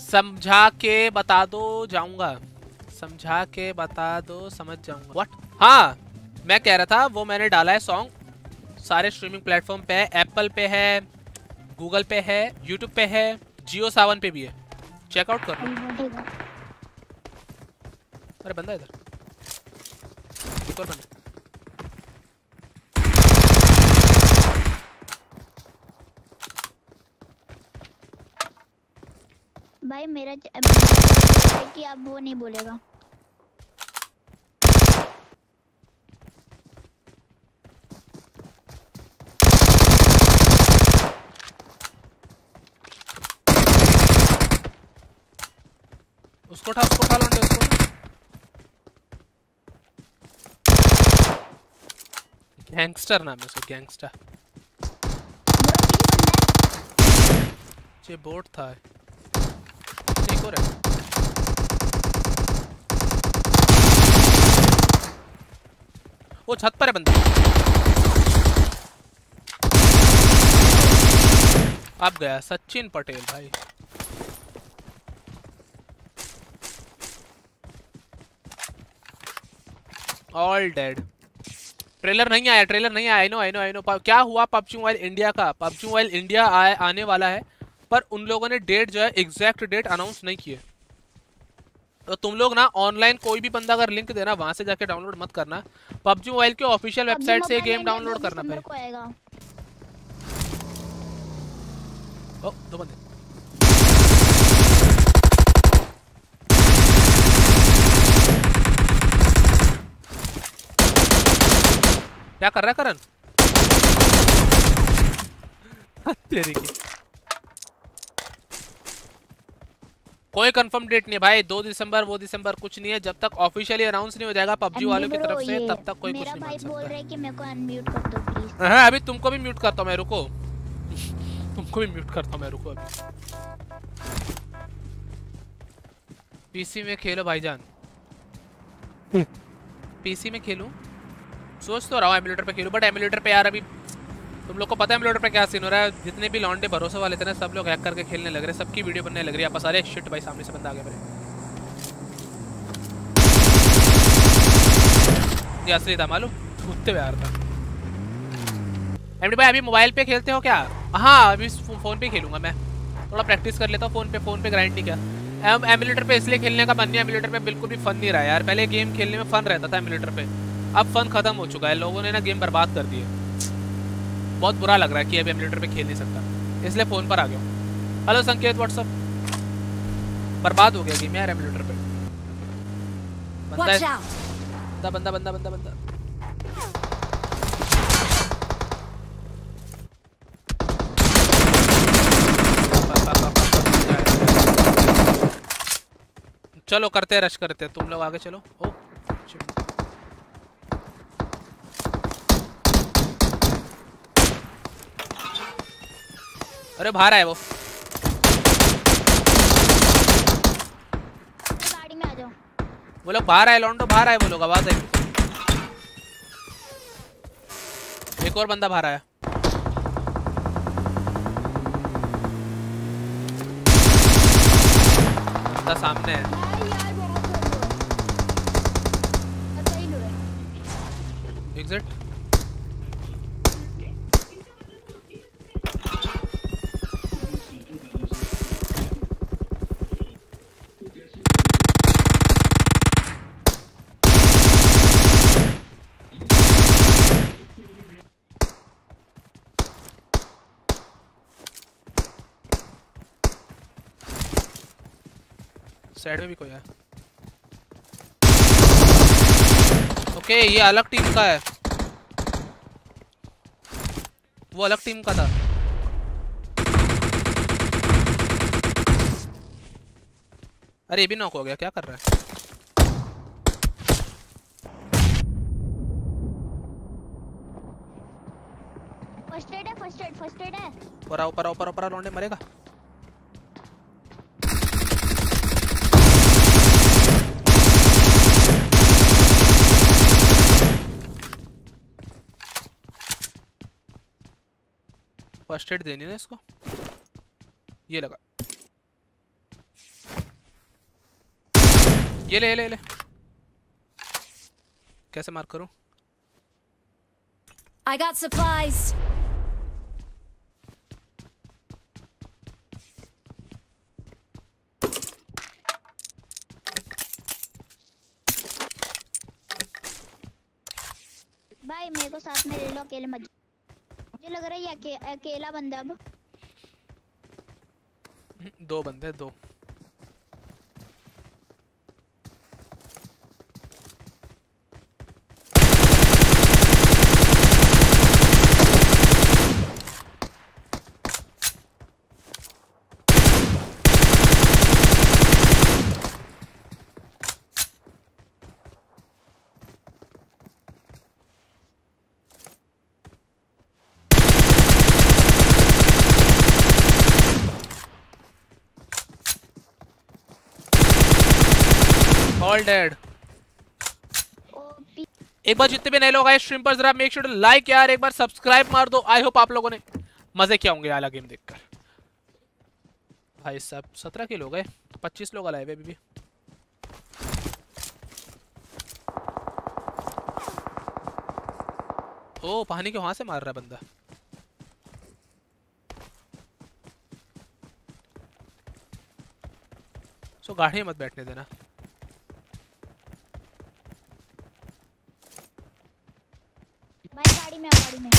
समझा के बता दो जाऊँगा। समझा के बता दो समझ जाऊँगा। व्हाट हाँ मैं कह रहा था वो मैंने डाला है सॉन्ग सारे स्ट्रीमिंग प्लेटफॉर्म पे है एप्पल पे है गूगल पे है यूट्यूब पे है जियो सावन पे भी है। चेकआउट कर अरे बंदा इधर। एक और बंदा। भाई मेरा च- कि अब वो नहीं बोलेगा। उसको उठा उसको उठा लौंडे उसको गैंगस्टर नाम है उसका गैंगस्टर। ये बोट था। एक और है वो छत पर है बंदा। अब गया सचिन पटेल, भाई। ऑल डेड ट्रेलर नहीं आया, ट्रेलर नहीं आया I know I know I know क्या हुआ? पबजी मोबाइल इंडिया का, पबजी मोबाइल इंडिया आने वाला है। पर उन लोगों ने डेट जो है एग्जैक्ट डेट अनाउंस नहीं किए तो तुम लोग ना ऑनलाइन कोई भी बंदा अगर लिंक देना वहाँ से जाके डाउनलोड मत करना। पबजी मोबाइल के ऑफिशियल वेबसाइट से गेम डाउनलोड करना आएगा ओ दो बंदे। क्या कर रहा है करण? तेरी की। कोई कंफर्म डेट नहीं भाई दो दिसंबर वो दिसंबर कुछ नहीं है। जब तक ऑफिशियली अनाउंस नहीं हो जाएगा पबजी वालों की तरफ़ से तब तक कोई कुछ नहीं भाई बोल सकता। रहा है कि मेरे को अनम्यूट कर दो प्लीज़ हाँ अभी तुमको भी म्यूट करता हूँ मैं रुको। तुमको भी म्यूट करता हूँ मैं रुको अभी। पीसी में खेलो भाईजान। पीसी में खेलूं? सोच तो रहा हूँ एमुलेटर पे खेलूं बट एमुलेटर पे यार अभी तुम लोग को पता है पे क्या सीन हो रहा है? जितने भी लॉन्डे भरोसे वाले थे ना, सब लोग हैक करके खेलने लग रहे हैं। सबकी वीडियो बनने लग रही है। आपस अरे शिट भाई, सामने से बंदा आ गया मेरे ये असली था, मालूम? कूदते हुए था। एमडी भाई, अभी मोबाइल पे खेलते हो क्या? हाँ अभी फ़ोन पे खेलूँगा मैं। थोड़ा प्रैक्टिस कर लेता हूँ फ़ोन पे। फ़ोन पे ग्राइंड नहीं किया। एम एमुलेटर पे इसलिए खेलने का मन नहीं एमुलेटर पे बिल्कुल भी फन नहीं रहा यार। पहले गेम खेलने में फन रहता था एमुलेटर पे। अब फन खत्म हो चुका है। लोगों ने ना गेम बर्बाद कर दिए। बहुत बुरा लग रहा है कि अभी एमुलेटर पे खेल नहीं सकता। इसलिए फ़ोन पर आ गया हूँ। हेलो संकेत व्हाट्सअप बर्बाद हो गया गेम यार एमुलेटर पे। बंदा है- बंदा बंदा बंदा बंदा बंदा। चलो करते हैं रश करते हैं। तुम लोग आगे चलो। ओ अरे बाहर आए वो। वो लोग बाहर आए लौंडो बाहर आए वो लोग आवाज़ आई एक और बंदा बाहर आया। बंदा सामने है। है एग्जिट। साइड में भी कोई है। ओके ये अलग टीम का है। वो अलग टीम का था। अरे ये भी नॉक हो गया। क्या कर रहा है? फ़र्स्ट एड है फ़र्स्ट एड फ़र्स्ट एड है। ऊपर आ, ऊपर ऊपर ऊपर लौंडे मरेगा। फ़र्स्ट एड देनी है ना इसको ये लगा ये ले ये ले ले कैसे मार्क करूँ I got supplies. भाई मेरे को साथ में ले लो अकेले मत। मुझे लग रहा है ये अकेला बंदा अब। दो बंदे दो। ऑल डेड एक बार जितने भी नए लोग आए स्ट्रीम पर जरा मेक श्योर टू लाइक यार एक बार सब्सक्राइब मार दो। आई होप आप लोगों ने मज़े क्या होंगे आला गेम देखकर। भाई साहब सत्रह के लोग हैं पच्चीस लोग अलाइव है अभी भी। ओ पानी के वहाँ से मार रहा है बंदा। सो गाड़ी मत बैठने देना भाई गाड़ी में आओ, गाड़ी में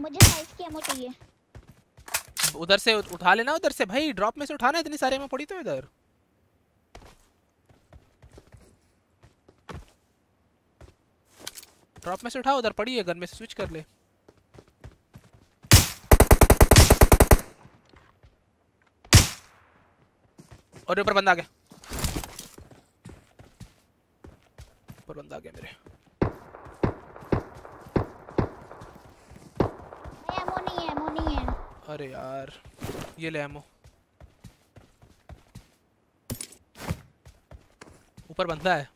मुझे साइज़ की एमो चाहिए। उधर से उठा लेना उधर से। भाई ड्रॉप में से उठाना इतनी सारे में पड़ी तो इधर। ड्रॉप में से उठा उधर पड़ी है गन में से स्विच कर ले। और ऊपर बंदा आ गया। ऊपर बंदा आ गया मेरे भाई एमो नहीं है एमो नहीं है अरे यार ये ले एमो ऊपर बंदा है।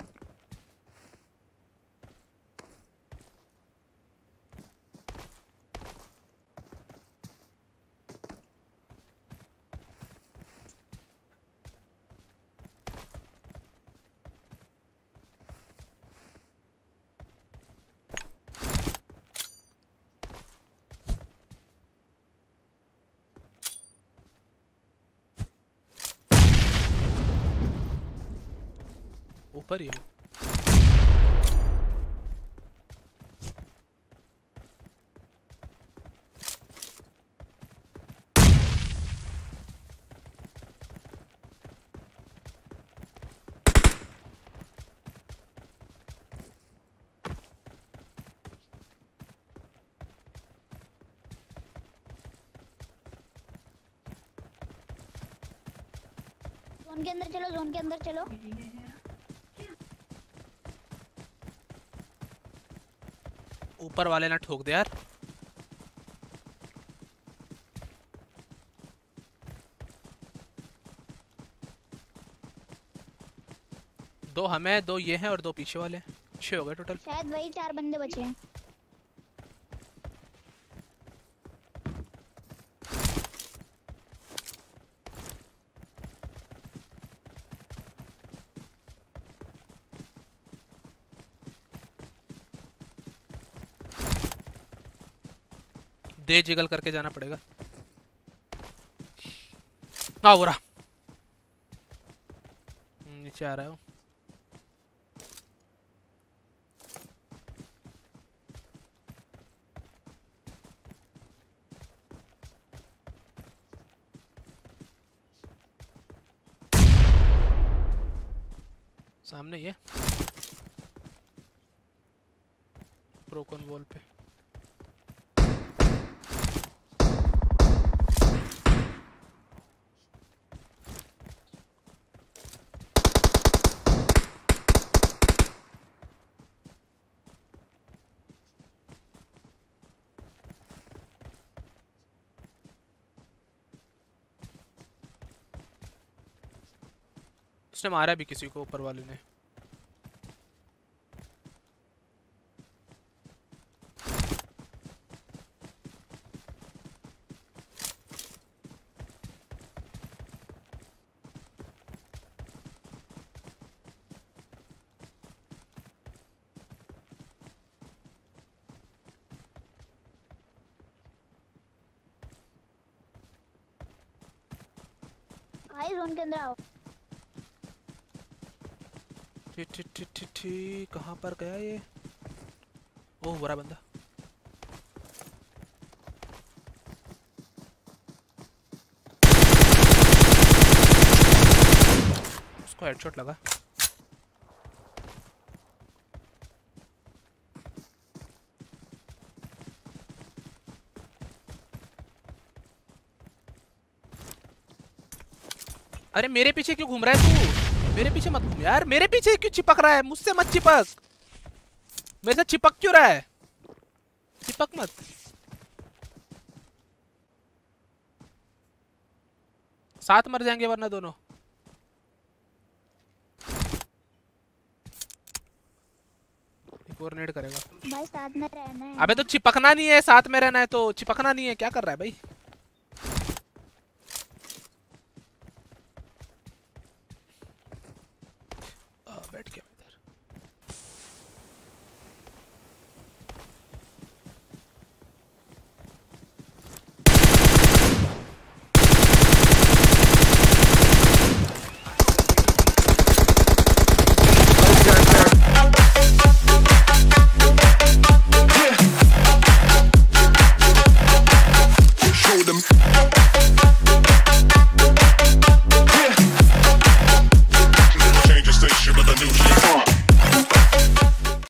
ऊपर ही हूँ। जोन के अंदर चलो जोन के अंदर चलो। ऊपर वाले ना ठोक दे यार। दो हमें, दो ये हैं और दो पीछे वाले। छह हो गए टोटल शायद वही चार बंदे बचे हैं। दे जिगल करके जाना पड़ेगा। हाँ हो रहा नीचे आ रहा है सामने ये ब्रोकन वॉल पे। उसने मारा भी किसी को ऊपर वाले ने। भाई जोन के अंदर आओ। कहाँ पर गया ये? ओह, बुरा बंदा। उसको हेडशॉट लगा। अरे, मेरे पीछे क्यों घूम रहा है तू? मेरे पीछे मत घूम यार मेरे पीछे क्यों चिपक रहा है? मुझसे मत चिपक। मेरे से चिपक क्यों रहा है? चिपक मत। साथ मर जाएँगे वरना दोनों। करेगा। भाई साथ में रहना है। अबे तो चिपकना नहीं है साथ में रहना है तो चिपकना नहीं है। क्या कर रहा है भाई?